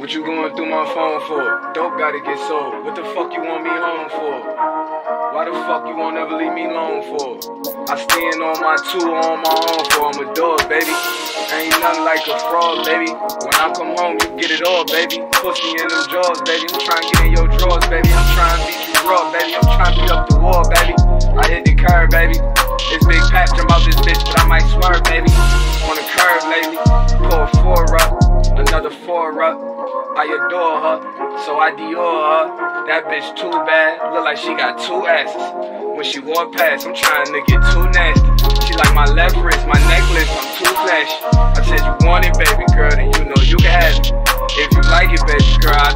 What you going through my phone for? Dope gotta get sold. What the fuck you want me home for? Why the fuck you won't ever leave me alone for? I stand on my two on my own for. I'm a dog, baby. Ain't nothing like a fraud, baby. When I come home, you get it all, baby. Pussy in them jaws, baby. I'm trying to get in your drawers, baby. I'm trying to beat you raw, baby. I'm trying to beat up the wall, baby. I hit the curb, baby. I adore her, so I Dior her. That bitch too bad, look like she got two asses. When she walk past, I'm trying to get too nasty. She like my left wrist, my necklace, I'm too flashy. I said you want it, baby girl, then you know you can have it. If you like it, baby girl, I